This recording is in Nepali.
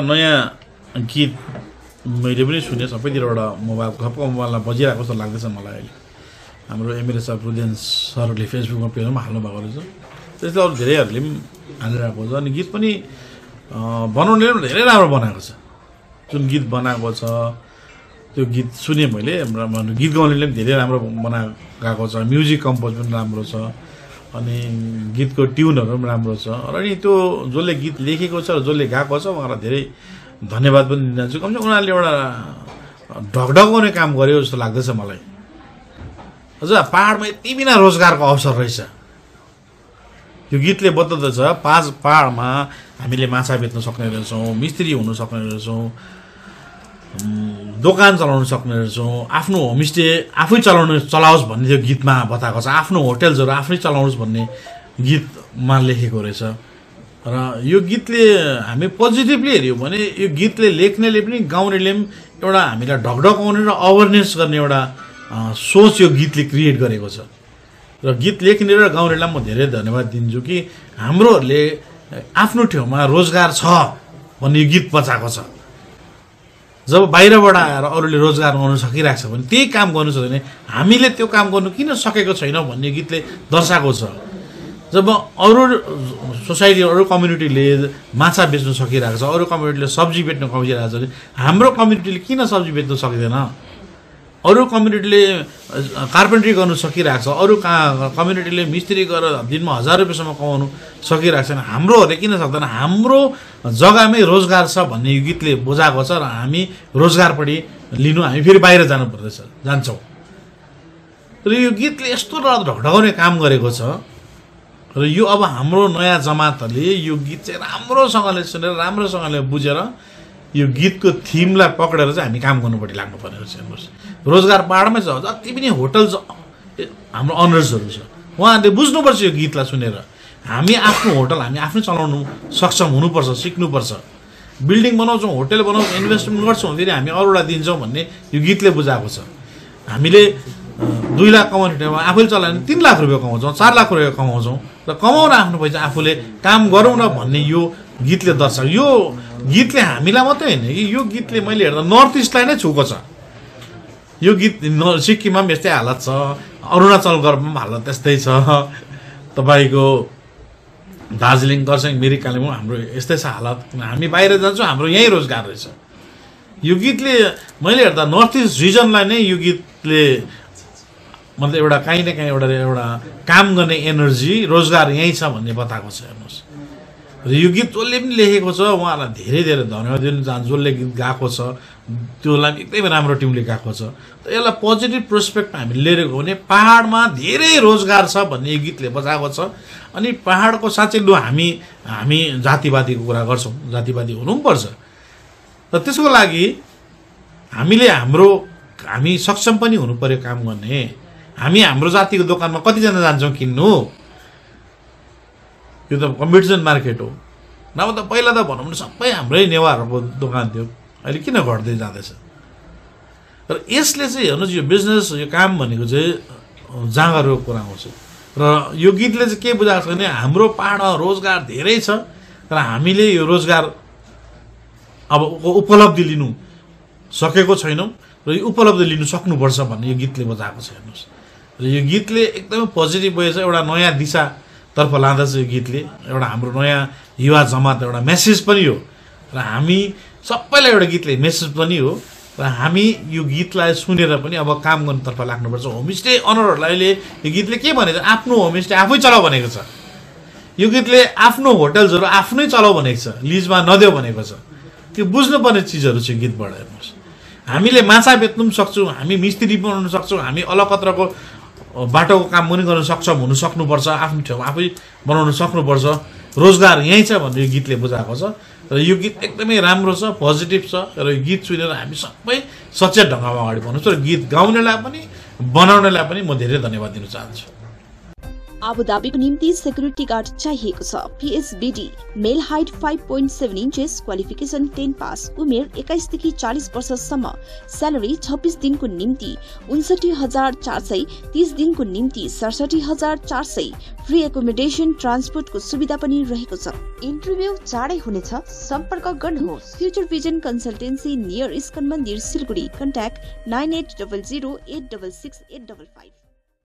नयाँ गीत मैले पनि सुने सबैतिरबाट मोबाइल घपको मोबाइलमा बजिरहेको जस्तो लाग्दैछ मलाई अहिले। हाम्रो एमएलए सर रुदेन सरले फेसबुकमा पेजमा हाल्नु भएको रहेछ। त्यस्तै अरू धेरैहरूले पनि हालिरहेको छ। अनि गीत पनि बनाउनेले पनि धेरै राम्रो बनाएको छ। जुन गीत बनाएको छ त्यो गीत सुने मैले। गीत गाउनेले पनि धेरै राम्रो बना गएको छ। म्युजिक कम्पोज पनि राम्रो छ। अनि गीतको ट्युनहरू पनि राम्रो छ। र अनि त्यो जसले गीत लेखेको छ र जसले गाएको छ उहाँलाई धेरै धन्यवाद पनि दिन चाहन्छु। कमसे उनीहरूले एउटा ढकढकाउने काम गर्यो जस्तो लाग्दैछ मलाई। अझ पाहाडमा यति बिना रोजगारको अवसर रहेछ। यो गीतले बताउँदछ पाँच पाहाडमा हामीले माछा बेच्न सक्ने रहेछौँ मिस्त्री हुनु सक्ने रहेछौँ दोकान चलाउन सक्ने रहेछौँ आफ्नो होमस्टे आफै चलाउनु चलाओस् भन्ने त्यो गीतमा बताएको छ। आफ्नो होटेल्सहरू आफै चलाउनुहोस् भन्ने गीतमा लेखेको रहेछ। र यो गीतले हामी पोजिटिभली हेऱ्यौँ भने यो गीतले लेख्नेले पनि गाउनेले पनि एउटा हामीलाई ढकढकाउने र अवेरनेस गर्ने एउटा सोच यो गीतले क्रिएट गरेको छ। र गीत लेख्ने र गाउनेलाई म धेरै धन्यवाद दिन्छु कि हाम्रोहरूले आफ्नो ठाउँमा रोजगार छ भन्ने यो गीत बचाएको छ। जब बाहिरबाट आएर अरूले रोजगार गर्नु सकिरहेको छ भने त्यही काम गर्नु छ भने हामीले त्यो काम गर्नु किन सकेको छैनौँ भन्ने गीतले दर्शाएको छ। जब अरू सोसाइटी अरू कम्युनिटीले माछा बेच्नु सकिरहेको छ अरू कम्युनिटीले सब्जी बेच्नु सकिरहेको छ भने हाम्रो कम्युनिटीले किन सब्जी बेच्नु सक्दैन? अरू कम्युनिटीले कार्पेन्ट्री गर्नु सकिरहेको छ। अरू का कम्युनिटीले मिस्त्री गरेर दिनमा हजार रुपियाँसम्म कमाउनु सकिरहेको छैन। हाम्रोहरूले किन सक्दैन। हाम्रो जग्गामै रोजगार छ भन्ने गीतले बुझाएको छ र हामी रोजगारपट्टि लिनु हामी फेरि बाहिर जानु पर्दैछ जान्छौँ। र यो गीतले यस्तो डर ढकढकाउने काम गरेको छ र यो अब हाम्रो नयाँ जमातले यो गीत चाहिँ राम्रोसँगले सुनेर राम्रोसँगले बुझेर यो गीतको थिमलाई पक्रेर चाहिँ हामी काम गर्नुपट्टि लाग्नुपर्ने रहेछ हेर्नुहोस् रोजगार पाहाडमै छ जति पनि होटल छ हाम्रो अनर्सहरू छ उहाँहरूले बुझ्नुपर्छ यो गीतलाई सुनेर। हामी आफ्नो होटल हामी आफै चलाउनु सक्षम हुनुपर्छ सिक्नुपर्छ। बिल्डिङ बनाउँछौँ होटल बनाउँछौँ इन्भेस्टमेन्ट गर्छौँ फेरि हामी अरूलाई दिन्छौँ भन्ने यो गीतले बुझाएको छ। हामीले दुई लाख कमाउने ठाउँमा आफैले चलायो भने तिन लाख रुपियाँ कमाउँछौँ चार लाख रुपियाँ कमाउँछौँ र कमाउन आफ्नो पैसा आफूले काम गरौँ न भन्ने यो गीतले दर्शाएको यो गीतले हामीलाई मात्रै होइन कि यो गीतले मैले हेर्दा नर्थ इस्टलाई नै छुको छ। यो गीत सिक्किममा पनि यस्तै हालत छ अरुणाचल पनि हालत त्यस्तै छ। तपाईँको दार्जिलिङ खरसाङ मिरिक कालेबुङ हाम्रो यस्तै छ हालत। हामी बाहिर जान्छौँ हाम्रो यहीँ रोजगार रहेछ। यो गीतले मैले हेर्दा नर्थ इस्ट रिजनलाई नै यो गीतले मतलब एउटा काहीँ न काहीँ एउटा एउटा काम गर्ने एनर्जी रोजगार यहीँ छ भन्ने बताएको छ हेर्नुहोस्। र यो गीत जसले पनि लेखेको छ उहाँलाई धेरै धेरै धन्यवाद दिन चाहन्छु जसले गीत गाएको छ त्यसलाई एकदमै राम्रो टिमले गाएको छ। त यसलाई पोजिटिभ प्रोस्पेक्ट हामीले लिएर गयो भने पाहाडमा धेरै रोजगार छ भन्ने यो गीतले बजाएको छ। अनि पाहाडको साँच्चै लु हामी हामी जातिवादीको कुरा गर्छौँ जातिवादी हुनु पनि पर्छ र त्यसको लागि हामीले हाम्रो हामी सक्षम पनि हुनु पर्यो काम गर्ने। हामी हाम्रो जातिको दोकानमा कतिजना जान्छौँ किन्नु? यो त कम्पिटिसन मार्केट हो। नभए त पहिला त भनौँ भने सबै हाम्रै नेवारहरूको दोकान थियो। अहिले किन घट्दै जाँदैछ? र यसले चाहिँ हेर्नुहोस् यो बिजनेस यो काम भनेको चाहिँ जाँगरको कुरा आउँछ। र यो गीतले चाहिँ के बुझाएको छ भने हाम्रो पाहाडमा रोजगार धेरै छ र हामीले यो रोजगार अब उपलब्धि लिनु सकेको छैनौँ। र यो उपलब्धि लिनु सक्नुपर्छ भन्ने यो गीतले बजाएको छ हेर्नुहोस्। र यो गीतले एकदमै पोजिटिभ भएछ एउटा नयाँ दिशातर्फ लाँदछ यो गीतले एउटा हाम्रो नयाँ युवा जमात एउटा मेसेज पनि हो। र हामी सबैलाई एउटा गीतले मेसेज पनि हो। र हामी यो गीतलाई सुनेर पनि अब काम गर्नुतर्फ लाग्नुपर्छ। होमस्टे अनरहरूलाई अहिले यो गीतले के भनेको छ आफ्नो होमस्टे आफै चलाऊ भनेको छ। यो गीतले आफ्नो होटल्सहरू आफ्नै चलाऊ भनेको छ। लिजमा नदेऊ भनेको छ। त्यो बुझ्नुपर्ने चिजहरू छ गीतबाट हेर्नुहोस्। हामीले माछा बेच्नु पनि सक्छौँ हामी मिस्त्री बनाउन सक्छौँ हामी अलकत्रको बाटोको काम पनि गर्न सक्षम हुनु सक्नुपर्छ आफ्नो ठाउँमा आफै बनाउन सक्नुपर्छ। रोजगार यहीँ छ भनेर यो गीतले बुझाएको छ। र यो गीत एकदमै राम्रो छ पोजिटिभ छ र यो गीत सुनेर हामी सबै सचेत ढङ्गमा अगाडि बढ्नुहोस्। र गीत गाउनेलाई पनि बनाउनेलाई पनि म धेरै धन्यवाद दिन चाहन्छु। आबुधाबीको निम्ति सेक्युरिटी गार्ड चाहिएको छ। PSBD male height five point seven inches qualification ten pass उमेर एक्काइसदेखि चालिस वर्षसम्म स्यालेरी छब्बिस दिनको निम्ति उन्सठी हजार चार सय तिस दिनको निम्ति सडसठी हजार चार सय फ्री एकोमोडेसन ट्रान्सपोर्टको सुविधा पनि रहेको छ। इन्टरभ्यू चाँडै हुनेछ सम्पर्क गर्नुहोस्। Future vision consultancy near ISKCON मन्दिर Siliguri contact nine eight double zero eight double six eight double five